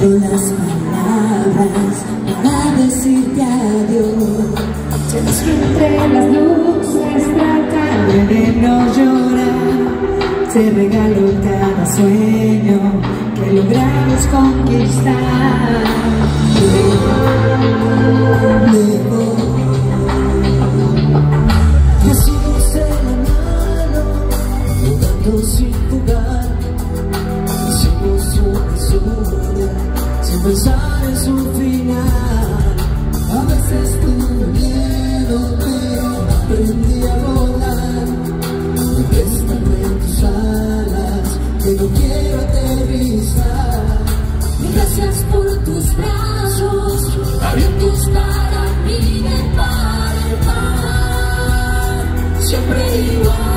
tengo las palabras para decirte adiós. Que entre las luces tratar de no llorar. Te regalo cada sueño que logramos conquistar. Luego, gracias por tus brazos abiertos para mí, para el mar, siempre igual.